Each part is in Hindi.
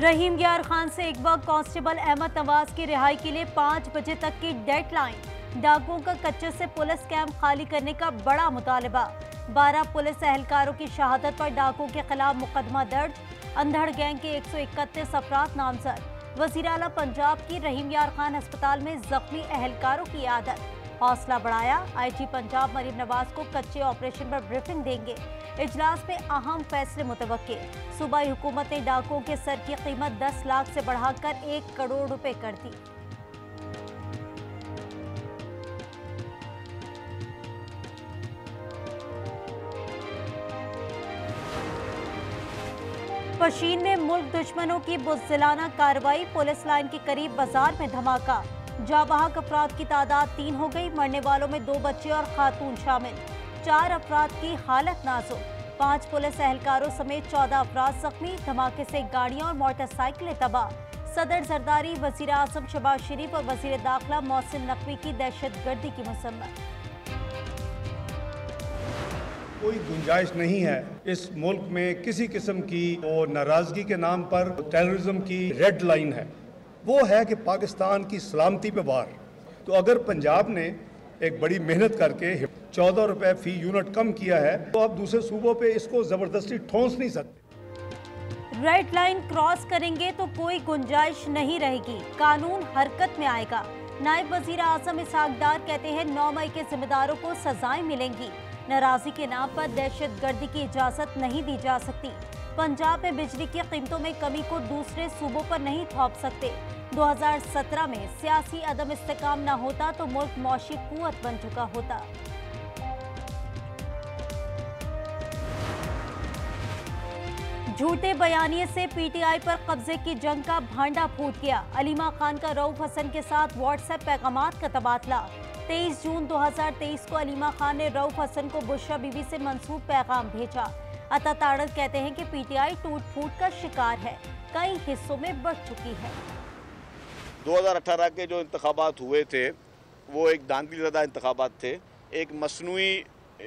रहीम यार खान से एक वक्त कांस्टेबल अहमद नवाज़ की रिहाई के लिए पाँच बजे तक की डेडलाइन। डाकुओं का कच्चे से पुलिस कैंप खाली करने का बड़ा मुतालबा। बारह पुलिस एहलकारों की शहादत पर डाकुओं के खिलाफ मुकदमा दर्ज। अंधड़ गैंग के एक सौ इकतीस अफराद नामजद। वज़ीर अला पंजाब की रहीम यार खान अस्पताल में जख्मी एहलकारों की आदत। हौसला बढ़ाया। आईजी पंजाब मरीम नवाज़ को कच्चे ऑपरेशन पर ब्रीफिंग देंगे। इजलास में अहम फैसले मुतव सूबाई हुकूमत ने डाकुओं के सर की कीमत 10 लाख से बढ़ाकर एक करोड़ रुपए कर दी। पशीन में मुल्क दुश्मनों की बुजदिलाना कार्रवाई, पुलिस लाइन के करीब बाज़ार में धमाका। जाबाहक अफराद की तादाद तीन हो गई, मरने वालों में दो बच्चे और खातून शामिल। चार अफराद की हालत नाजुक। पाँच पुलिस एहलकारों समेत चौदह अफराद जख्मी, धमाके से गाड़ियाँ और मोटरसाइकिलें तबाह। सदर जरदारी वज़ीर आज़म शबाज शरीफ और वज़ीर दाखिला मोहसिन नकवी की दहशत गर्दी की मसम्मत। कोई गुंजाइश नहीं है इस मुल्क में किसी किस्म की वो नाराज़गी के नाम पर टेररिज्म की रेड लाइन है। वो है कि पाकिस्तान की सलामती पे वार। तो अगर पंजाब ने एक बड़ी मेहनत करके चौदह रुपए फ़ी यूनिट कम किया है तो आप दूसरे सूबों पे इसको ज़बरदस्ती ठोंस नहीं सकते। रेड लाइन क्रॉस करेंगे तो कोई गुंजाइश नहीं रहेगी। कानून हरकत में आएगा। नायब वज़ीर आज़म इसहाकदार कहते हैं, नौ मई के जिम्मेदारों को सजाएँ मिलेंगी। नाराजी के नाम पर दहशत गर्दी की इजाज़त नहीं दी जा सकती। पंजाब में बिजली की कीमतों में कमी को दूसरे सूबों पर नहीं थोप सकते। 2017 में सियासी अदम इस्तेकाम न होता तो मुल्क मौशी कुत बन चुका होता। झूठे बयानिए से पीटीआई पर कब्जे की जंग का भांडा फूट गया। अलीमा खान का रऊफ हसन के साथ व्हाट्सएप पैगाम का तबादला। 23 जून 2023 को अलीमा खान ने रऊफ हसन को बुशरा बीबी से मंसूब पैगाम भेजा। अता ताड़त कहते हैं कि पीटीआई टूट फूट का शिकार है। कई हिस्सों में बढ़ चुकी है। 2018 के जो इंतबात हुए थे, वो एक दानदी ज़दा इंतबात थे। एक मसनू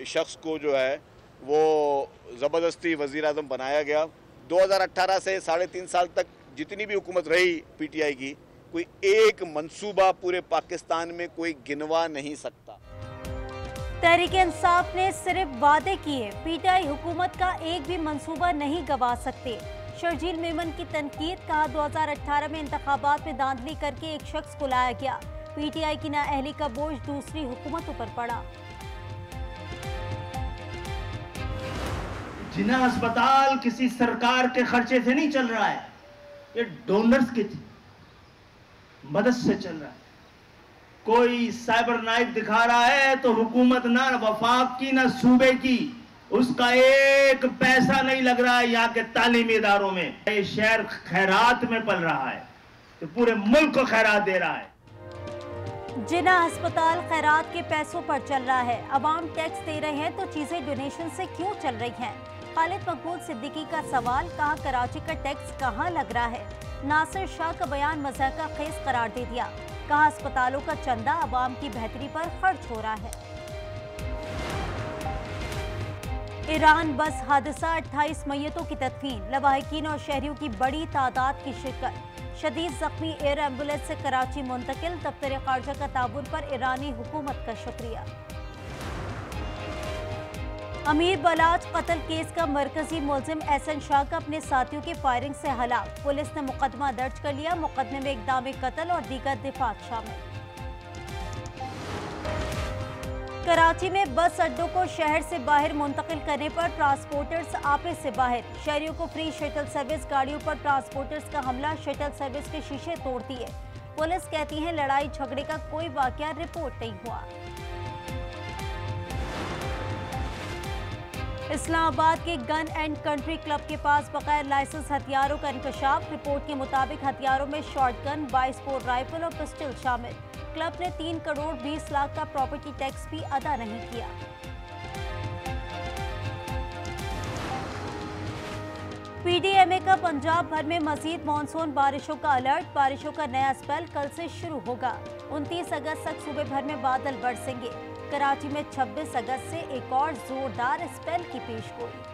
शख्स को जो है, वो ज़बरदस्ती वज़ी अजम बनाया गया। 2018 से साढ़े तीन साल तक जितनी भी हुकूमत रही पीटीआई की, कोई एक मंसूबा पूरे पाकिस्तान में कोई गिनवा नहीं सकता। तहरीक इंसाफ ने सिर्फ़ वादे किए। पीटीआई हुकूमत का एक भी मंसूबा नहीं गवा सकते। शर्जील मेमन की तनकीद कहा 2018 में इंतबात में दांधली करके एक शख्स को लाया गया। पीटीआई की नाअहली का बोझ दूसरी हुकूमतों पर पड़ा। जिना अस्पताल किसी सरकार के खर्चे से नहीं चल रहा है, ये डोनर्स की मदद से चल रहा है। कोई साइबर नाइफ दिखा रहा है तो हुकूमत ना वफाक की, ना सूबे की। उसका एक पैसा नहीं लग रहा है यहाँ के तालीमी इदारों में। ये शहर खैरात में पल रहा है तो पूरे मुल्क को खैरात दे रहा है। जिना अस्पताल खैरात के पैसों पर चल रहा है। अवाम टैक्स दे रहे हैं तो चीज़ें डोनेशन से क्यों चल रही हैं? खालिद मकबूल सिद्दीकी का सवाल, कहा कराची का टैक्स कहाँ लग रहा है? नासिर शाह का बयान मज़ाक खेस करार दे दिया। कहा अस्पतालों का चंदा आवाम की बेहतरी पर खर्च हो रहा है। ईरान बस हादसा 28 मैयतों की तदफीन लवाहकिन और शहरियों की बड़ी तादाद की शिरकत। शदीद जख्मी एयर एंबुलेंस से कराची मुंतकिल, दफ्तर खारजा का ताबुन पर ईरानी हुकूमत का शुक्रिया। अमीर बलाज कत्ल केस का मरकजी मुलजिम एहसन शाह का अपने साथियों की फायरिंग से हलाक। पुलिस ने मुकदमा दर्ज कर लिया। मुकदमे में इकदाम कत्ल और दीगर दिफात शामिल। कराची में बस अड्डों को शहर से बाहर मुंतकिल करने पर ट्रांसपोर्टर्स आपे से बाहर। शहरियों को फ्री शटल सर्विस गाड़ियों पर ट्रांसपोर्टर्स का हमला शटल सर्विस के शीशे तोड़ दिए। पुलिस कहती है, लड़ाई झगड़े का कोई वाकया रिपोर्ट नहीं हुआ। इस्लामाबाद के गन एंड कंट्री क्लब के पास बगैर लाइसेंस हथियारों का इंकशाफ। रिपोर्ट के मुताबिक हथियारों में शॉर्ट गन बाईस बोर राइफल और पिस्टल शामिल। क्लब ने तीन करोड़ बीस लाख का प्रॉपर्टी टैक्स भी अदा नहीं किया। पीडीएमए का पंजाब भर में मजीद मानसून बारिशों का अलर्ट। बारिशों का नया स्पेल कल से शुरू होगा। 29 अगस्त तक सूबे भर में बादल बरसेंगे। कराची में 26 अगस्त से एक और जोरदार स्पेल की पेश पेशगोई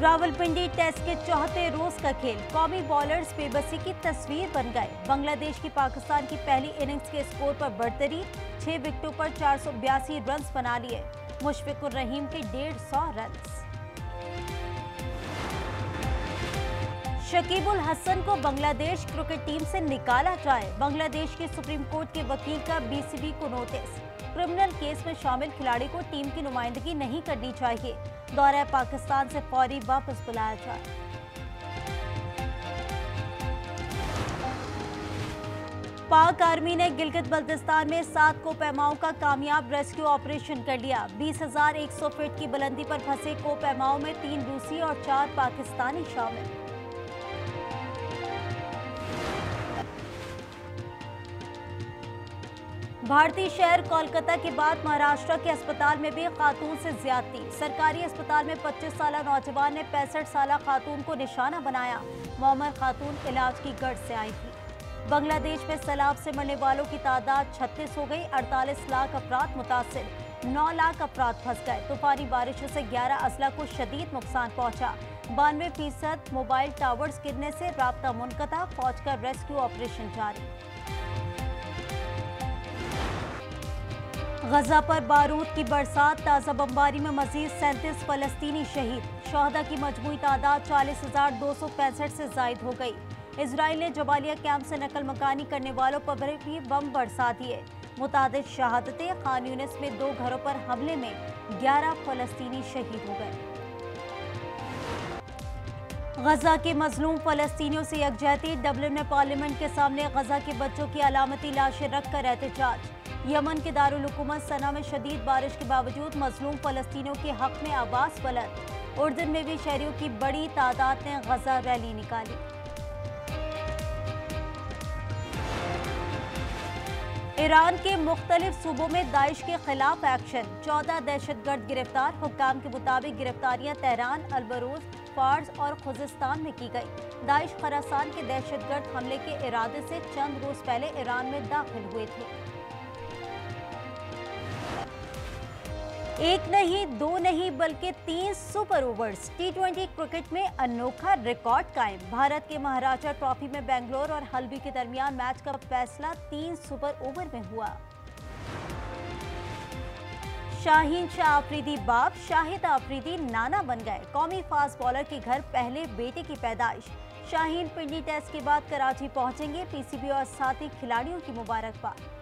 रावलपिंडी टेस्ट के चौथे रोज का खेल, कौमी बॉलर्स बेबसी की तस्वीर बन गए। बांग्लादेश की पाकिस्तान की पहली इनिंग्स के स्कोर पर बढ़तरी छह विकेटों पर चार सौ बयासी रन बना लिए। मुशफिकुर रहीम के डेढ़ सौ रन शकीबुल हसन को बांग्लादेश क्रिकेट टीम से निकाला जाए। बांग्लादेश के सुप्रीम कोर्ट के वकील का बीसीबी को नोटिस। क्रिमिनल केस में शामिल खिलाड़ी को टीम की नुमाइंदगी नहीं करनी चाहिए। दौरा पाकिस्तान से फौरी वापस बुलाया जाए। पाक आर्मी ने गिलगित बल्तिस्तान में सात को पैमाओं का कामयाब रेस्क्यू ऑपरेशन कर लिया। 20,100 फीट की बुलंदी पर फंसे को पैमाओं में तीन रूसी और चार पाकिस्तानी शामिल। भारतीय शहर कोलकाता के बाद महाराष्ट्र के अस्पताल में भी खातून से ज्यादती। सरकारी अस्पताल में 25 साल नौजवान ने पैंसठ साल खातून को निशाना बनाया। मोहम्मद खातून इलाज की गर्ज से आई थी। बांग्लादेश में सैलाब से मरने वालों की तादाद 36 हो गई 48 लाख अफराद मुतासर। 9 लाख अफराद फंस गए। तूफानी बारिशों से 11 असला को शदीद नुकसान पहुँचा। बानवे फ़ीसद मोबाइल टावर्स गिरने से रबता मुनकता, फौज का रेस्क्यू ऑपरेशन जारी। गजा पर बारूद की बरसात, ताज़ा बमबारी में मजीद सैंतीस फलस्तीनी शहीद। शहदा की मजमू तादाद चालीस हज़ार दो सौ पैंसठ से जायद हो गई। इसराइल ने जबालिया कैंप से नकल मकानी करने वालों पर भी बम बरसा दिए। मुताद शहादतें, खान यूनिस में दो घरों पर हमले में ग्यारह फलस्तीनी शहीद हो गए। गजा के मजलूम फलस्तीनियों से यकजहती, डब्लिन में पार्लियामेंट के सामने गजा के बच्चों की अलामती लाशें रखकर एहतजाज यमन के दारुलकूमत सना में शदीद बारिश के बावजूद मजलूम फलस्तियों के हक में आवाज़ बुलंद। उर्दन में भी शहरियों की बड़ी तादाद ने गजा रैली निकाली। ईरान के मुख्तलिफ़ सूबों में दाइश के खिलाफ एक्शन। चौदह दहशत गर्द गिरफ़्तार। हुकाम के मुताबिक गिरफ्तारियाँ तेहरान, अलबरूज, फार्स और खुजिस्तान में की गई। दाइश खरासान के दहशत गर्द हमले के इरादे से चंद रोज पहले ईरान में दाखिल हुए थे। एक नहीं, दो नहीं, बल्कि तीन super overs. T twenty cricket में अनोखा रिकॉर्ड कायम। भारत के महाराजा ट्रॉफी में बेंगलोर और हल्बी के दरमियान मैच का फैसला तीन सुपर ओवर में हुआ। शाहीन शाह आफरीदी बाप, शाहिद आफरीदी नाना बन गए। कौमी फास्ट बॉलर के घर पहले बेटे की पैदाइश। शाहीन पिंडी टेस्ट के बाद कराची पहुँचेंगे पीसीबी और साथी खिलाड़ियों की मुबारकबाद।